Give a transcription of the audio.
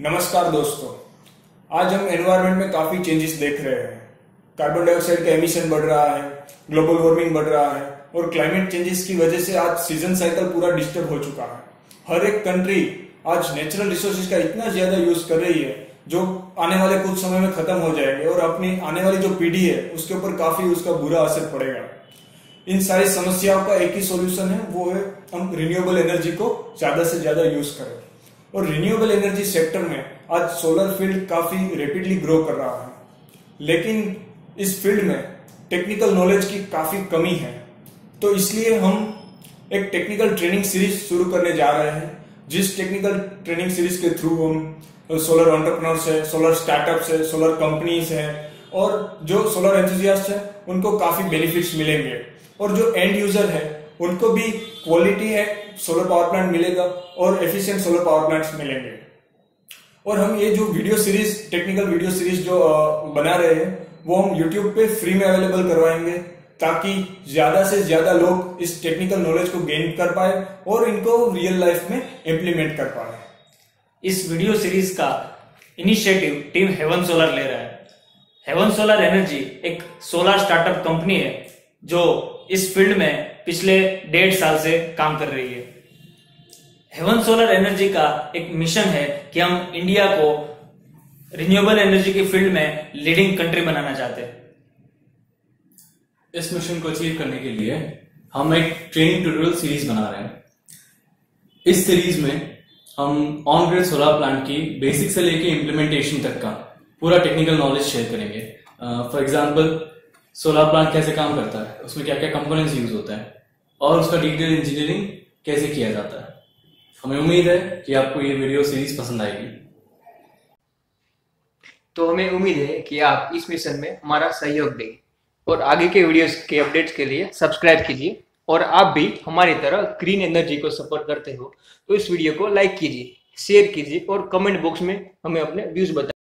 नमस्कार दोस्तों। आज हम एनवायरनमेंट में काफ़ी चेंजेस देख रहे हैं। कार्बन डाइऑक्साइड का एमिशन बढ़ रहा है ग्लोबल वार्मिंग बढ़ रहा है और क्लाइमेट चेंजेस की वजह से आज सीज़न साइकिल पूरा डिस्टर्ब हो चुका है। हर एक कंट्री आज नेचुरल रिसोर्सेज का इतना ज़्यादा यूज़ कर रही है जो आने वाले कुछ समय में खत्म हो जाएँगे और अपनी आने वाली जो पीढ़ी है, उसके ऊपर काफ़ी उसका बुरा असर पड़ेगा। इन सारी समस्याओं का एक ही सॉल्यूशन है, वो है हम रिन्यूएबल एनर्जी को ज़्यादा से ज़्यादा यूज़ करें। और रिन्यूएबल एनर्जी सेक्टर में आज सोलर फ़ील्ड काफ़ी रेपिडली ग्रो कर रहा है। लेकिन इस फ़ील्ड में टेक्निकल नॉलेज की काफ़ी कमी है। तो इसलिए हम एक टेक्निकल ट्रेनिंग सीरीज़ शुरू करने जा रहे हैं, जिस टेक्निकल ट्रेनिंग सीरीज़ के थ्रू हम सोलर ऑन्टरप्रनर्स है सोलर स्टार्टअप्स है सोलर कंपनीज़ है, और जो सोलर एंथुजियास्ट है, उनको काफ़ी बेनिफिट्स मिलेंगे। और जो एंड यूज़र है उनको भी क्वालिटी है सोलर पावर प्लांट मिलेगा और एफिशिएंट सोलर पावर प्लांट्स मिलेंगे। और हम ये जो video series technical video series जो बना रहे हैं, वो हम यूट्यूब पे फ्री में अवेलेबल करवाएँगे ताकि ज़्यादा से ज़्यादा लोग इस टेक्निकल नॉलेज को गेन कर पाए और इनको रियल लाइफ में इम्प्लीमेंट कर पाए। इस वीडियो सीरीज़ का इनिशिएटिव टीम हेवन सोलर ले रहा है। हेवन सोलर एनर्जी एक सोलर स्टार्टअप कंपनी है, जो इस फ़ील्ड में पिछले डेढ़ साल से काम कर रही है। हेवन सोलर एनर्जी का एक मिशन है कि हम इंडिया को रिन्यूएबल एनर्जी की फ़ील्ड में लीडिंग कंट्री बनाना चाहते हैं। इस मिशन को अचीव करने के लिए हम एक ट्रेनिंग ट्यूटोरियल सीरीज़ बना रहे हैं। इस सीरीज़ में हम ऑन ग्रिड सोलर प्लांट की बेसिक से लेके इम्प्लीमेंटेशन तक का पूरा टेक्निकल नॉलेज शेयर करेंगे। फॉर एग्ज़ाम्पल सोलर प्लांट कैसे काम करता है, उसमें क्या क्या कंपोनेंट्स यूज़ होता है और उसका डिटेल इंजीनियरिंग कैसे किया जाता है? हमें उम्मीद है कि आपको ये वीडियो सीरीज़ पसंद आएगी। तो हमें उम्मीद है कि आप इस मिशन में हमारा सहयोग देंगे और आगे के वीडियोस के अपडेट्स के लिए सब्सक्राइब कीजिए। और आप भी हमारी तरह ग्रीन एनर्जी को सपोर्ट करते हो तो इस वीडियो को लाइक कीजिए शेयर कीजिए और कमेंट बॉक्स में हमें अपने व्यूज़ बताइए।